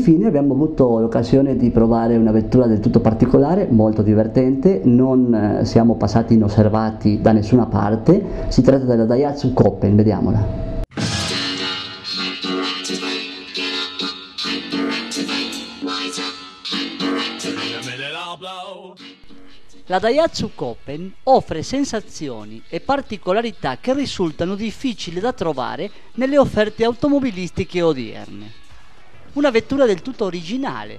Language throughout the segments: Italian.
infine abbiamo avuto l'occasione di provare una vettura del tutto particolare, molto divertente, non eh, siamo passati inosservati da nessuna parte, si tratta della Daihatsu Koppen, vediamola. La Daihatsu Koppen offre sensazioni e particolarità che risultano difficili da trovare nelle offerte automobilistiche odierne. Una vettura del tutto originale,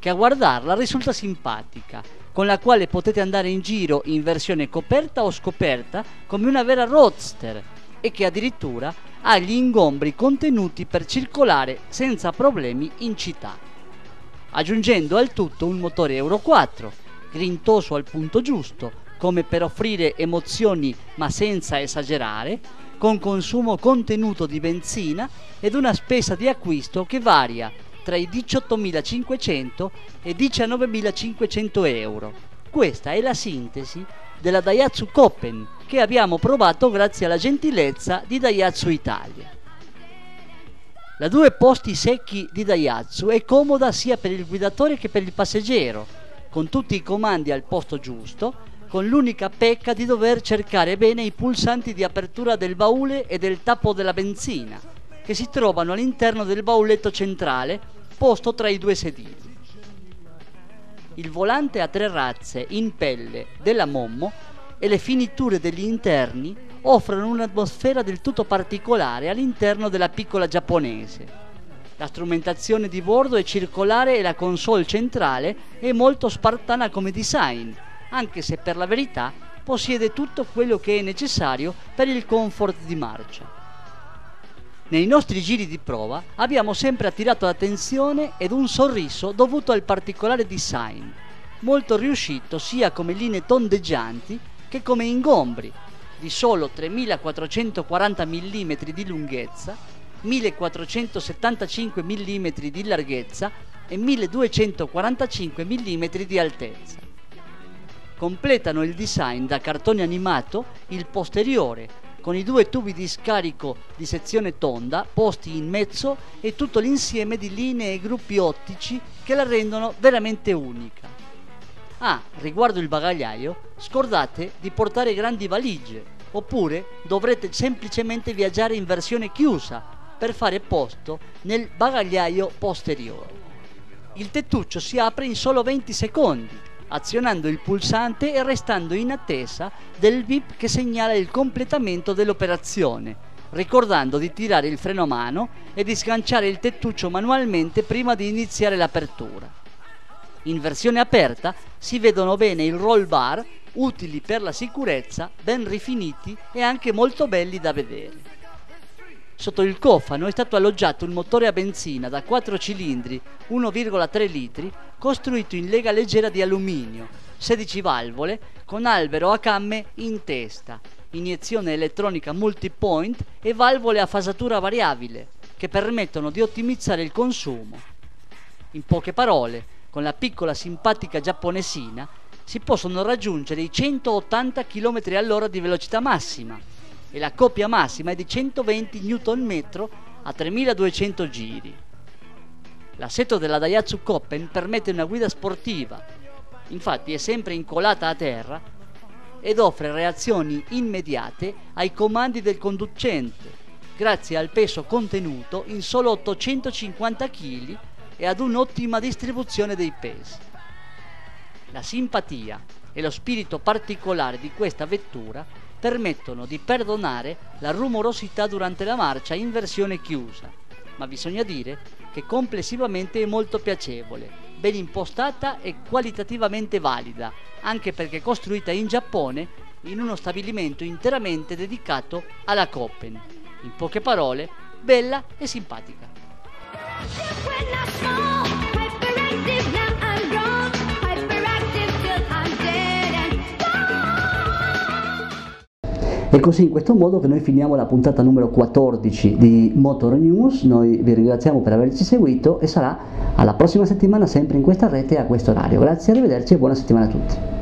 che a guardarla risulta simpatica, con la quale potete andare in giro in versione coperta o scoperta come una vera roadster e che addirittura ha gli ingombri contenuti per circolare senza problemi in città. Aggiungendo al tutto un motore Euro 4 grintoso al punto giusto, come per offrire emozioni ma senza esagerare, con consumo contenuto di benzina ed una spesa di acquisto che varia tra i 18.500 e i 19.500 euro. Questa è la sintesi della Daihatsu Koppen che abbiamo provato grazie alla gentilezza di Daihatsu Italia. La due posti secchi di Daihatsu è comoda sia per il guidatore che per il passeggero con tutti i comandi al posto giusto, con l'unica pecca di dover cercare bene i pulsanti di apertura del baule e del tappo della benzina, che si trovano all'interno del bauletto centrale posto tra i due sedili. Il volante a tre razze in pelle della Mommo e le finiture degli interni offrono un'atmosfera del tutto particolare all'interno della piccola giapponese la strumentazione di bordo è circolare e la console centrale è molto spartana come design, anche se per la verità possiede tutto quello che è necessario per il comfort di marcia. Nei nostri giri di prova abbiamo sempre attirato l'attenzione ed un sorriso dovuto al particolare design, molto riuscito sia come linee tondeggianti che come ingombri, di solo 3440 mm di lunghezza 1475 mm di larghezza e 1245 mm di altezza. Completano il design da cartone animato il posteriore, con i due tubi di scarico di sezione tonda posti in mezzo e tutto l'insieme di linee e gruppi ottici che la rendono veramente unica. Ah, riguardo il bagagliaio, scordate di portare grandi valigie, oppure dovrete semplicemente viaggiare in versione chiusa per fare posto nel bagagliaio posteriore. Il tettuccio si apre in solo 20 secondi, azionando il pulsante e restando in attesa del bip che segnala il completamento dell'operazione, ricordando di tirare il freno a mano e di sganciare il tettuccio manualmente prima di iniziare l'apertura. In versione aperta si vedono bene il roll bar, utili per la sicurezza, ben rifiniti e anche molto belli da vedere. Sotto il cofano è stato alloggiato un motore a benzina da 4 cilindri 1,3 litri costruito in lega leggera di alluminio, 16 valvole con albero a camme in testa, iniezione elettronica multipoint e valvole a fasatura variabile che permettono di ottimizzare il consumo. In poche parole, con la piccola simpatica giapponesina si possono raggiungere i 180 km all'ora di velocità massima e la coppia massima è di 120 Nm a 3200 giri. L'assetto della Daihatsu Koppen permette una guida sportiva, infatti è sempre incolata a terra ed offre reazioni immediate ai comandi del conducente, grazie al peso contenuto in solo 850 kg e ad un'ottima distribuzione dei pesi. La simpatia e lo spirito particolare di questa vettura permettono di perdonare la rumorosità durante la marcia in versione chiusa, ma bisogna dire che complessivamente è molto piacevole, ben impostata e qualitativamente valida, anche perché costruita in Giappone in uno stabilimento interamente dedicato alla Koppen. In poche parole, bella e simpatica. È così in questo modo che noi finiamo la puntata numero 14 di Motor News, noi vi ringraziamo per averci seguito e sarà alla prossima settimana sempre in questa rete a questo orario. Grazie, arrivederci e buona settimana a tutti.